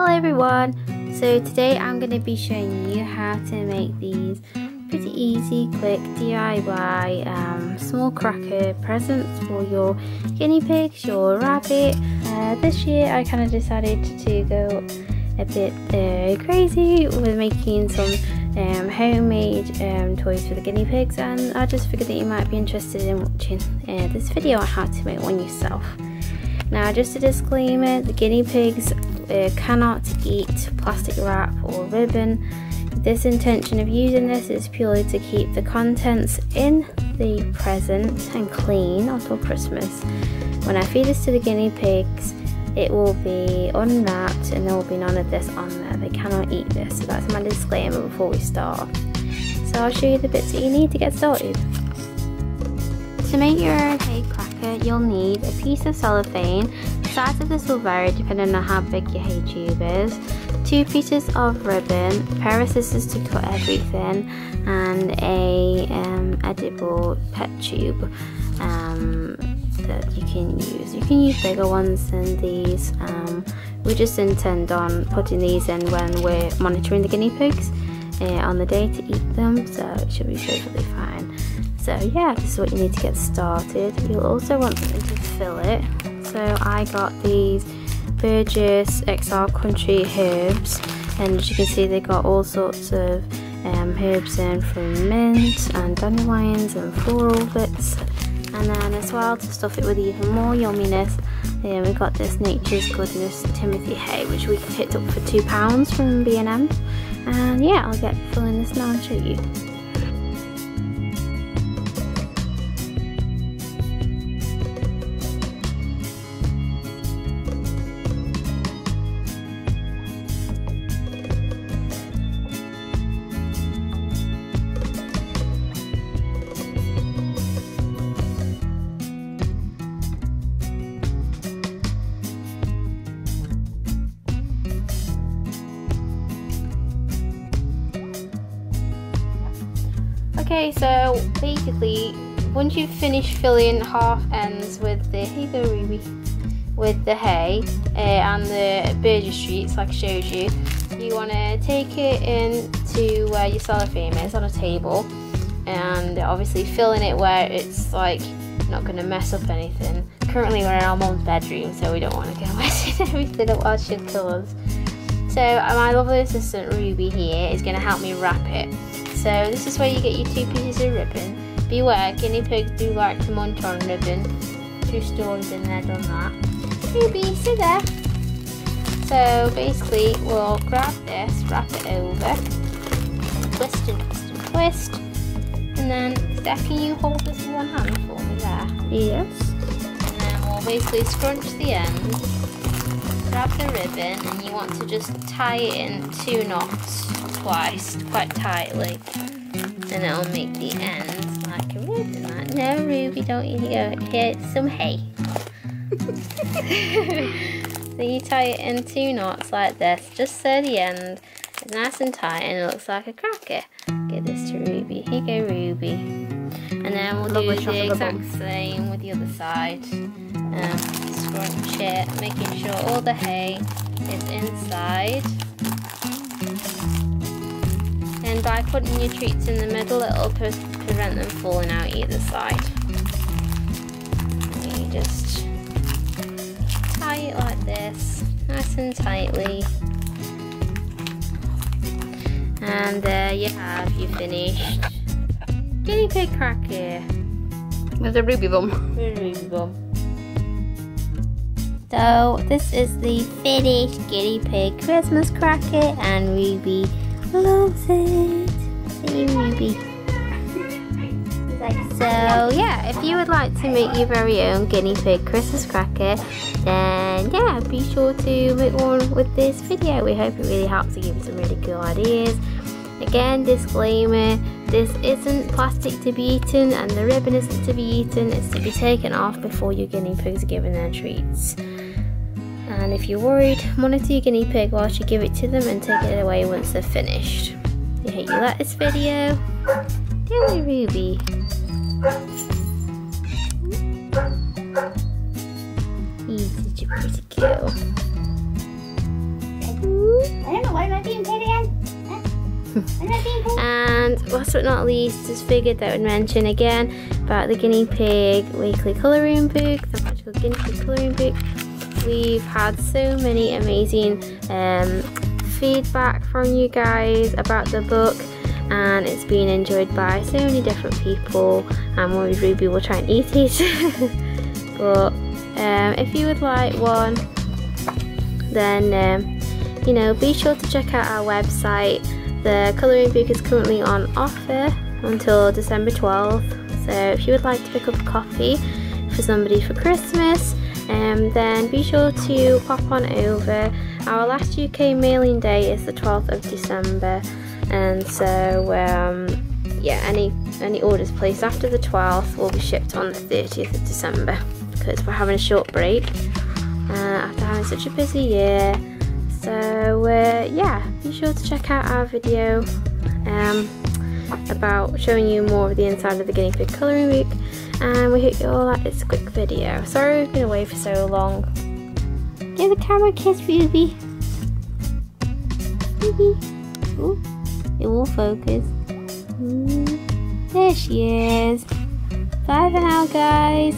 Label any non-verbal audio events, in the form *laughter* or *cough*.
Hello everyone! So today I'm going to be showing you how to make these pretty easy, quick DIY um, small cracker presents for your guinea pigs, your rabbit. Uh, this year I kind of decided to go a bit uh, crazy with making some um, homemade um, toys for the guinea pigs and I just figured that you might be interested in watching uh, this video on how to make one yourself. Now just a disclaimer, the guinea pigs uh, cannot eat plastic wrap or ribbon. This intention of using this is purely to keep the contents in the present and clean until Christmas. When I feed this to the guinea pigs, it will be unwrapped and there will be none of this on there. They cannot eat this, so that's my disclaimer before we start. So I'll show you the bits that you need to get started. To make your hay cracker, you'll need a piece of cellophane. Size of this will vary depending on how big your hay tube is. Two pieces of ribbon, pair of scissors to cut everything, and a um, edible pet tube. Um, that you can use. You can use bigger ones than these. Um, we just intend on putting these in when we're monitoring the guinea pigs uh, on the day to eat them, so it should be perfectly fine. So yeah, this is what you need to get started. You'll also want something to fill it. So I got these Burgess Excel Country herbs, and as you can see, they got all sorts of um, herbs in from mint and dandelions and floral bits and then as well to stuff it with even more yumminess um, we got this Nature's Goodness Timothy hay which we picked up for two pounds from B&M and yeah I'll get filling this now and show you Okay, so basically, once you've finished filling half ends with the, go Ruby, with the hay uh, and the Burgess Streets like I showed you, you want to take it into where your cellophane is on a table and obviously filling it where it's like not going to mess up anything. Currently we're in our mom's bedroom so we don't want to go *laughs* messing everything up while kill us. So my lovely assistant Ruby here is going to help me wrap it. So this is where you get your two pieces of ribbon. Beware, guinea pigs do like to munch on ribbon. Two stories in there done that. Ruby, sit there. So basically we'll grab this, wrap it over, twist and twist and twist. And then Steph, can you hold this in one hand for me there? Yes. And then we'll basically scrunch the end, grab the ribbon and you want to just tie it in two knots twice, quite tightly. And it'll make the ends like a ribbon. Like, no, Ruby, don't you Here's some hay. *laughs* so you tie it in two knots like this, just so the end is nice and tight and it looks like a cracker. Give this to Ruby. Here you go, Ruby. And then we'll do the exact same with the other side. Um, scrunch it, making sure all the hay is inside and by putting your treats in the middle it'll pre prevent them falling out either side. And you just tie it like this, nice and tightly. And there you have your finished guinea pig cracker. With a ruby bum. Ruby bum. So this is the finished guinea pig Christmas cracker and Ruby loves it. See Ruby. So yeah, if you would like to make your very own guinea pig Christmas cracker, then yeah, be sure to make one with this video. We hope it really helps to give you some really cool ideas. Again, disclaimer, this isn't plastic to be eaten and the ribbon isn't to be eaten, it's to be taken off before your guinea pigs are given their treats. And if you're worried, monitor your guinea pig whilst you give it to them and take it away once they're finished. I hope you like this video. We, Ruby? Last but not least, just figured that I would mention again about the guinea pig weekly colouring book, the magical guinea pig colouring book. We've had so many amazing um, feedback from you guys about the book and it's been enjoyed by so many different people and Mommy Ruby will try and eat it *laughs* but um, if you would like one then um, you know be sure to check out our website the colouring book is currently on offer until December 12th so if you would like to pick up a copy for somebody for Christmas um, then be sure to pop on over. Our last UK mailing day is the 12th of December and so um, yeah any any orders placed after the 12th will be shipped on the 30th of December because we're having a short break uh, after having such a busy year so uh, yeah be sure to check out our video um, about showing you more of the inside of the guinea pig colouring book and we hope you all like this quick video sorry we've been away for so long give the camera a kiss Ruby Ooh. It will focus. There she is. Bye for now, guys.